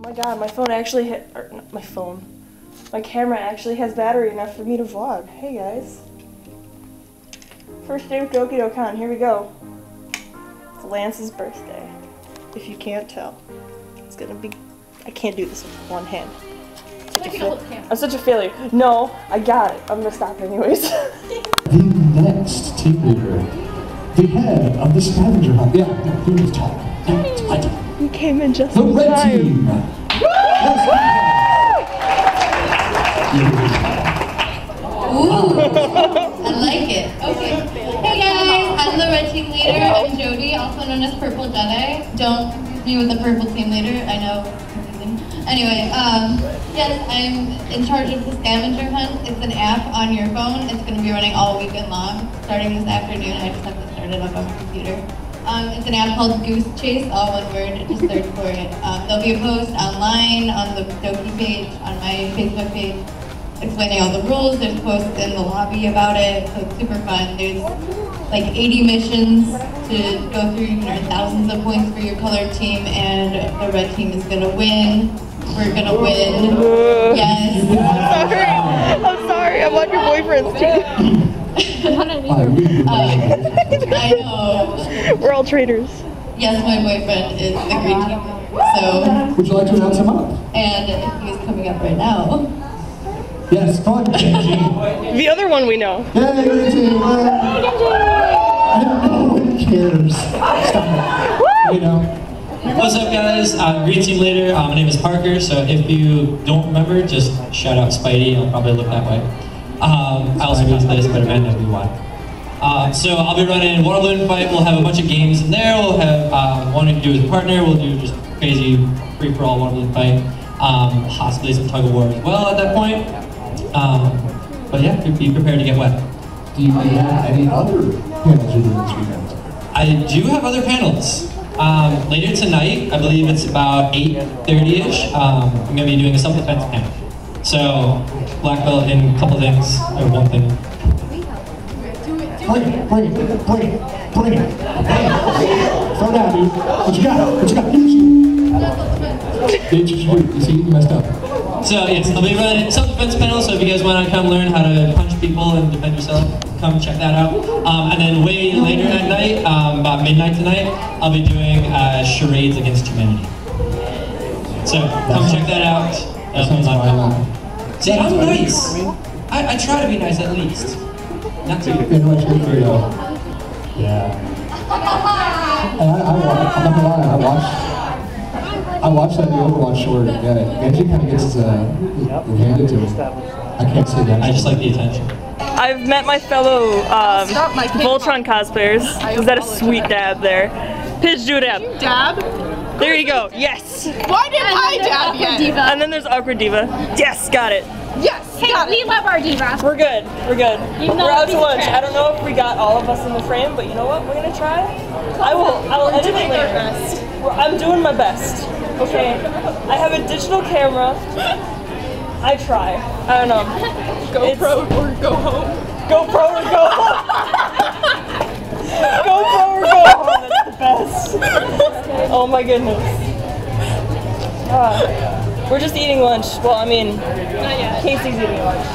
Oh my god, my phone actually hit. Or not my phone. My camera actually has battery enough for me to vlog. Hey guys. First day with Doki Con. Here we go. It's Lance's birthday. If you can't tell. It's gonna be. I can't do this with one hand. Such a fail- I'm such a failure. No, I got it. I'm gonna stop anyways. The next team leader, the head of the scavenger hunt. Yeah, no, who is talking? Yeah, it's my turn. you came in just The in red time. team. Ooh, I like it. Okay. Hey guys, I'm the red team leader. I'm Jody, also known as Purple Jedi. Don't confuse me with the purple team leader. I know. confusing. Anyway, um, yes, I'm in charge of the scavenger hunt. It's an app on your phone. It's going to be running all weekend long, starting this afternoon. I just have to start it up on my computer. Um, it's an app called Goose Chase, all one word. Just search for it. Um, there'll be a post online on the Doki page, on my Facebook page, explaining all the rules. There's posts in the lobby about it, so it's super fun. There's like 80 missions to go through. You can earn thousands of points for your colored team, and the red team is gonna win. We're gonna win. Yes. I'm sorry. I'm sorry. I'm on your boyfriend's team. I really Um, I know. We're all traitors. Yes, my boyfriend is the green team. So, Would you like to announce him up? and he's coming up right now. Yes, come on, Genji. The other one we know. Yay, green team. I don't know. Who cares? Stop it. You know. What's up, guys? I'm Green Team Leader. Uh, my name is Parker. So if you don't remember, just shout out Spidey. I'll probably look that way. Um, I also use this, but will be why. Uh, so I'll be running Water Balloon Fight. We'll have a bunch of games in there. We'll have um, one to do with a partner. We'll do just crazy free for all Water Balloon Fight. Um, possibly some tug of war as well at that point. Um, but yeah, be- be prepared to get wet. Do you have any other panels you're doing this weekend? I do have other panels. Um, later tonight, I believe it's about 8.30ish, um, I'm going to be doing a self-defense panel. So, black belt in a couple things, or one thing. Bring it, bring it, bring it, bring it. Throw down, dude. What you got? What you got? Bitch, you you see, you messed up. So, yes, I'll be running a self-defense panel, so if you guys want to come learn how to punch people and defend yourself, come check that out. Um, and then way later at night, um, about midnight tonight, I'll be doing uh, charades against humanity. So, come check that out. That That'll be sounds a lot of fun. violent. See, I'm nice. I, I try to be nice at least. Not too. Yeah, no, good. Yeah. And I, I, wa- I'm not gonna lie, I watched, I watched that new Overwatch short. Yeah, Genji kind of gets his, uh, it handed to him. I can't say that. I just like the attention. I've met my fellow um, Voltron cosplayers. Is that a sweet dab there? Pidge do a dab. Dab? There you go. Yes. Why didn't I dab yet? And then there's Awkward Diva. Yes, got it. Yes, Hey, got we it. love our diva. We're good. We're good. You know We're out to lunch. trash. I don't know if we got all of us in the frame, but you know what? We're gonna try. I will. I will edit it later. We're- I'm doing my best. Okay. I have a digital camera. I try. I don't know. GoPro or go home. GoPro or go home. GoPro or go home. That's the best. Oh my goodness. Ah, we're just eating lunch. Well, I mean, Casey's eating lunch.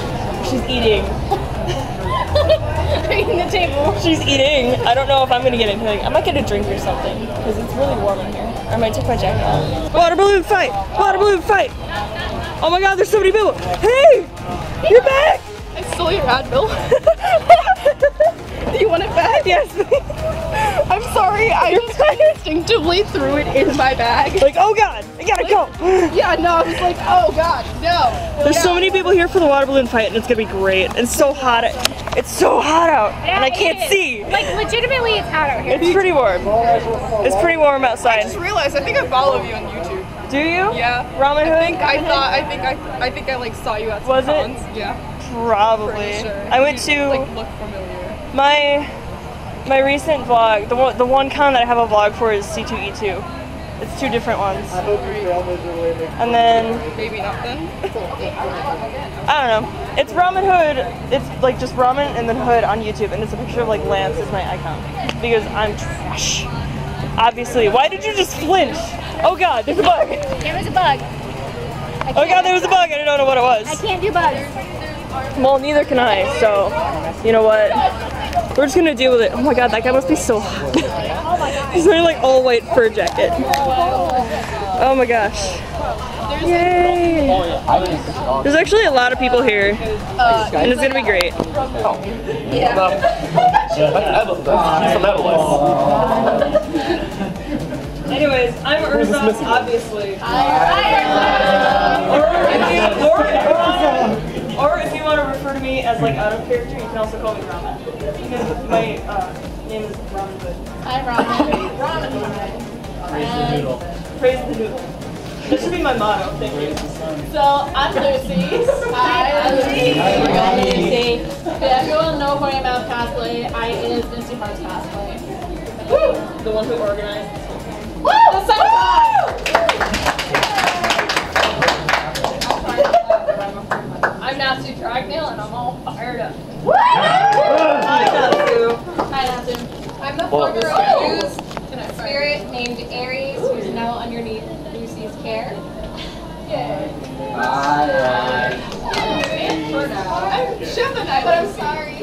She's eating. eating the table. She's eating. I don't know if I'm gonna get anything. I might get a drink or something because it's really warm in here. I might take my jacket off. Water balloon fight! Water balloon fight! Oh my God! There's so many people. Hey, you're back. I stole your Advil. Do you want it back? Yes. I'm sorry, I You're just instinctively threw it in my bag. like, oh God, I gotta go. Yeah, no, I was like, oh god, no. There's Yeah. so many people here for the water balloon fight, and it's gonna be great. It's so hot. It's so hot out, and I can't it is. see. Like, legitimately, it's hot out here. It's pretty warm. It's pretty warm outside. I just realized, I think I follow you on YouTube. Do you? Yeah. Ramen I think I thought, I think I, I think I like saw you at some Was it? cons. Yeah. Probably. Sure. I went You, to like look familiar. My my recent vlog. The one, the one con that I have a vlog for is C2E2. It's two different ones. And then Maybe not then. I don't know. It's Ramen Hood. It's like just ramen and then hood on YouTube, and it's a picture of like Lance as my icon because I'm trash. Obviously. Why did you just flinch? Oh god, there's a bug. There was a bug. Oh god, there was a bug. I don't know what it was. I can't do bugs. Well, neither can I, so you know what? We're just gonna deal with it. Oh my god, that guy must be so hot. He's wearing like all white fur jacket. Oh my gosh. Yay! There's actually a lot of people here, and it's gonna be great. Anyways, I'm Erza, obviously. Or if, you, me as like out of character, you can also call me Ramen. Because my uh, name is Ramen Hood. Hi, Ramen. Ramen. Praise the noodle. This should be my motto, thank you. So, I'm Lucy. Hi, I'm Lucy. I'm Lucy. Okay, everyone know who I am out cosplay. I is Lucy Hearts cosplay. The one who organized. Woo! The second time! I'm Natsu and I'm all fired up. I got you. Hi, Natsu. I'm the former accused spirit named Aries, who's now underneath Lucy's care. Yay. I'm Gemini, but I'm sorry.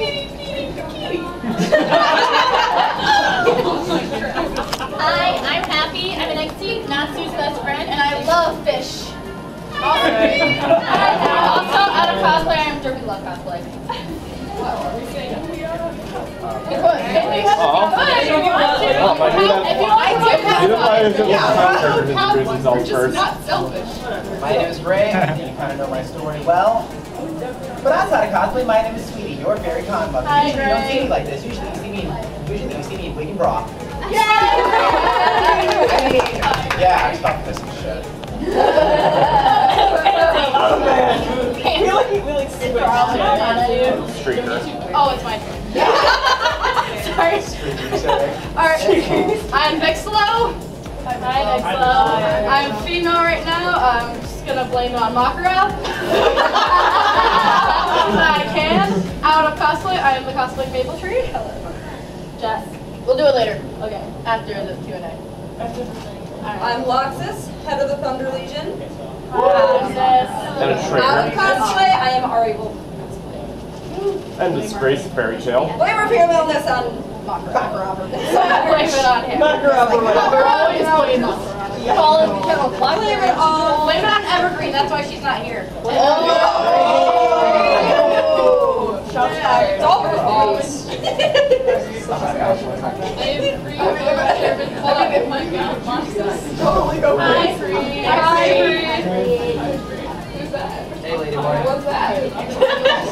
Hi, I'm Happy. I'm an Exceed, Natsu's best friend, and I love fish. Also, also out of cosplay, I'm Derby Love cosplay. My name is Ray. I think you kind of know my story well. But outside of cosplay, my name is Sweetie. You're very con mother. Hi, Usually you don't see me like this. Usually you see me. Usually you see me in wig and bra. Yeah! Yeah, I stopped missing shit. We like, we like switch. Oh, it's my turn. Sorry. Alright, I'm Bickslow. Hi, Bickslow. I'm female right now. I'm just gonna blame it on Makarov. I can. Out of cosplay, I am the cosplay Maple Tree. Hello. Jess. We'll do it later. Okay, after the Q&A. After the thing. I'm Laxus, head of the Thunder Legion. I'm Jess. Out of cosplay, I am Ari Wolf. And disgrace Fairy Tail. Blame our femaleness on Makarov. Blame it on him. Makarov, boy. Always blaming Makarov. Call it kettle black. Blame it on. Blame it on Evergreen. That's why she's not here. Oh! Shots Yeah, it's all her fault. Oh my What's that?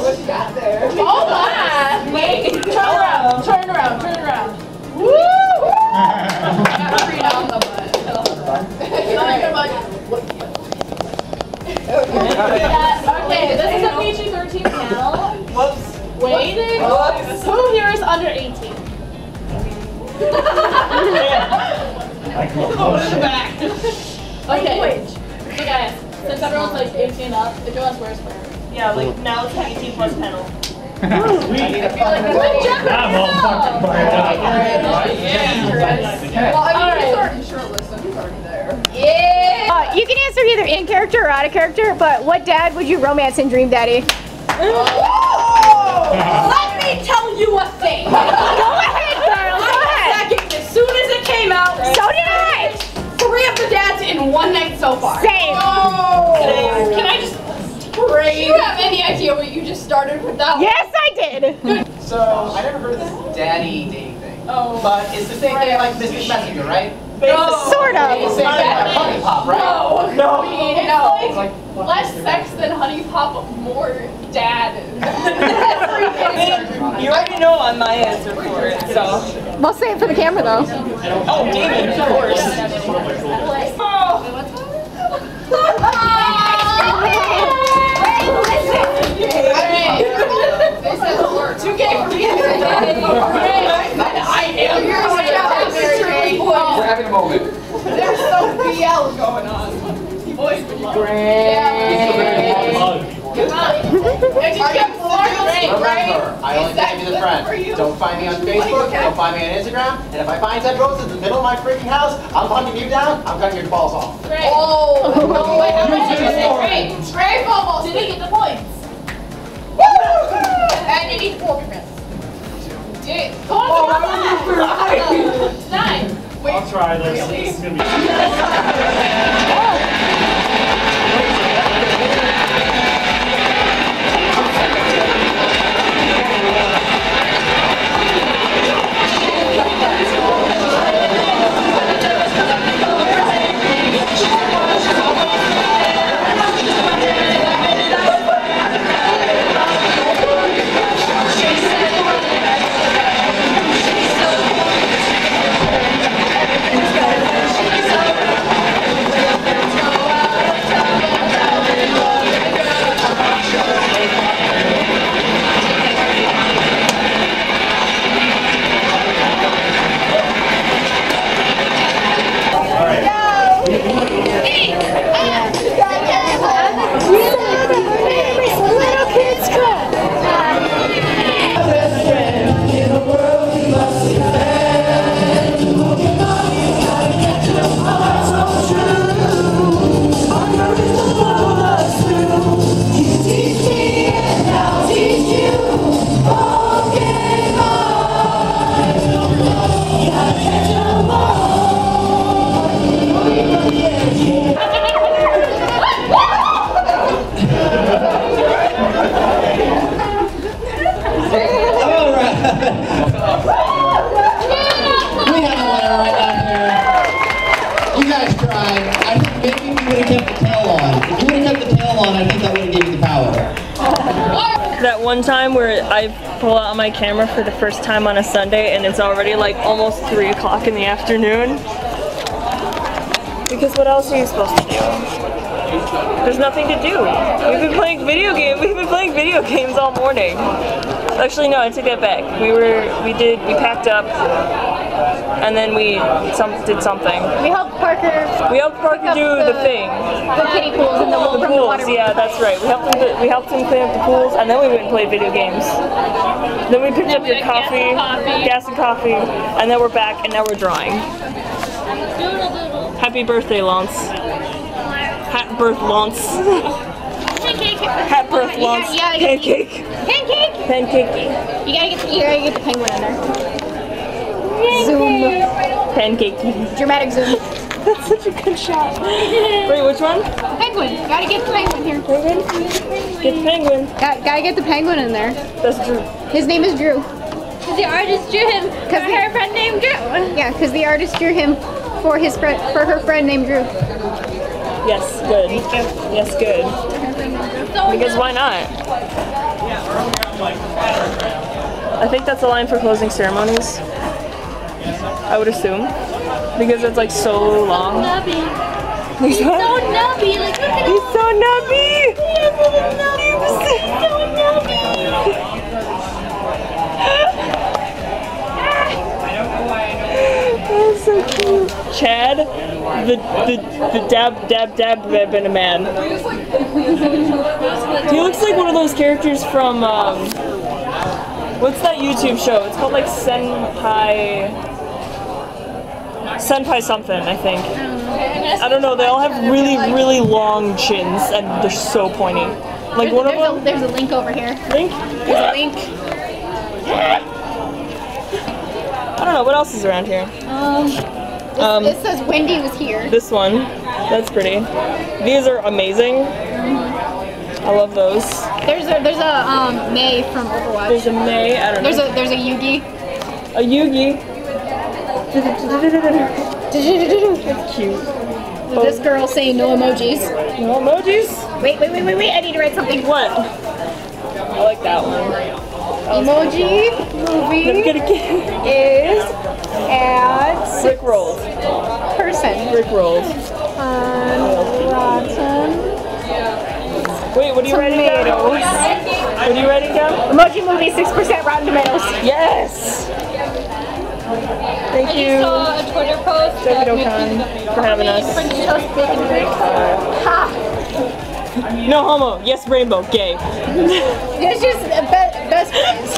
what you got there? Oh my! Wait, turn around, turn around, turn around. Woo! Butt. Okay, this is a PG-13 panel. Whoops. Wait, who here is under 18? I Back. Okay. So guys, since everyone's like 18 up, if you want to swear, swear. Yeah, like now it's 18 plus panel. I feel like good job, I'm all Well, I mean, he's already shirtless, so he's already there. Yeah. Uh, you can answer either in character or out of character, but what dad would you romance in Dream Daddy? Let me tell you a thing. Go ahead, girl. Go ahead. Second, as soon as it came out, So did I. three of the dads in one night so far. Same. Oh, can I just pray? Do you have any idea what you just started with that? Yes, I did. So, I never heard of this daddy dating thing. Oh. But it's the same thing like Mystic Messenger, right? No. Sort of. It's the same thing like HuniePop, right? No. No. It's like less sex than HuniePop, more dad. You already know I'm my answer for it, so. We'll say it for the camera though. Oh, Damien, of course. They said work. 2K for me. I am. You're We're having a moment. There's some BL going on. Boys would love. Yeah. Come on. It just gets more Remember, I only gave you the friend. Don't find me on Facebook, don't find me on Instagram, and if I find Ted Roses in the middle of my freaking house, I'm hunting you down, I'm cutting your balls off. Oh, no way. How much did you say? Great. Great bubbles. Did he get the points? And did he four minutes? Did. Go on, oh, nine. Nine. Wait. I'll try this. This is gonna be. one time where I pull out my camera for the first time on a Sunday and it's already like almost 3 o'clock in the afternoon. Because what else are you supposed to do? There's nothing to do. We've been playing video games. We've been playing video games all morning. Actually, no, I take that back. We were, we did, we packed up, and then we some did something. We helped Parker We helped Parker do the- the thing. the kiddie pools and the, The pools, yeah, that's right. We helped him. We helped him clean up the pools, and then we went and played video games. Then we picked up your coffee, gas and coffee, and then we're back, and now we're drawing. Happy birthday, Lance. Hat birth, Lance. Hat birth, Lance. Pancake. Pancake. Pancake. You gotta get you gotta get the penguin in there. Zoom. Pancake. Dramatic zoom. That's such a good shot. Wait, which one? The penguin. Gotta get the penguin here. Penguin? Get the penguin. Got, gotta get the penguin in there. That's Drew. His name is Drew. Because the artist drew him Cause for her friend named Drew. Yeah, because the artist drew him for his friend for her friend named Drew. Yes, good. Yes, good. Because why not? I think that's the line for closing ceremonies. I would assume. Because it's like so long. He's so nubby. Like, look at him. He's so nubby! He's so nubby. That's so cute. Chad, the the the dab dab dab been a man. He looks like one of those characters from um, what's that YouTube show? It's called like Senpai Senpai something, I think. I don't know. They all have really really long chins and they're so pointy. Like one of there's, them. a, there's a link over here. Link. There's a link. I don't know what else is around here. Um, Um, this says Wendy was here. This one, that's pretty. These are amazing. I love those. There's a there's a um Mei from Overwatch. There's a Mei. I don't know. There's a there's a Yugi. a Yugi. That's cute. This girl saying no emojis. No emojis. Wait wait wait wait wait. I need to write something. What? I like that one. Emoji movie is at Rick rolled. person Rick rolls. on Rotten Wait, what are you writing down? Tomatoes. What are you writing down? Emoji movie six percent Rotten Tomatoes. Yes. Thank I you, just saw a Twitter post that David O'Con, for having us. French toast bacon bake. Ha! No homo. Yes, rainbow. Gay. It's just be- best friends.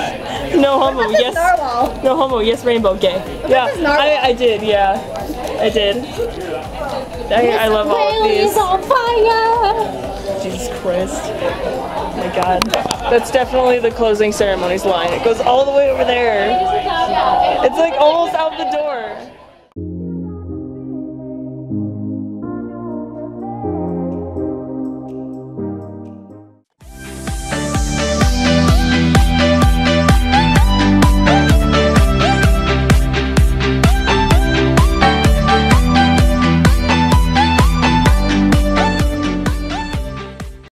No homo. Yes. narwhal. No homo. Yes, rainbow. Gay. Yeah. I, I did. Yeah, I did. I, I love all of these. on fire. Jesus Christ. Oh my God. That's definitely the closing ceremonies line. It goes all the way over there. It's like almost out the door.